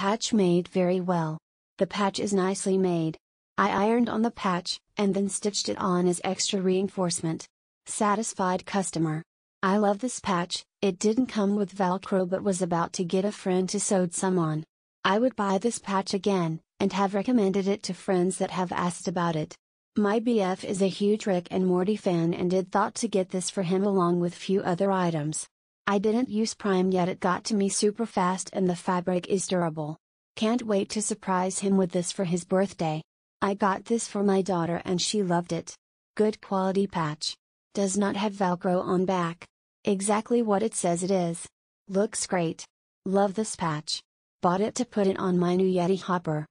patch made very well. The patch is nicely made. I ironed on the patch, and then stitched it on as extra reinforcement. Satisfied customer. I love this patch, it didn't come with velcro but was about to get a friend to sewed some on. I would buy this patch again, and have recommended it to friends that have asked about it. My BF is a huge Rick and Morty fan and did thought to get this for him along with few other items. I didn't use Prime yet it got to me super fast and the fabric is durable. Can't wait to surprise him with this for his birthday. I got this for my daughter and she loved it. Good quality patch. Does not have velcro on back. Exactly what it says it is. Looks great. Love this patch. Bought it to put it on my new Yeti hopper.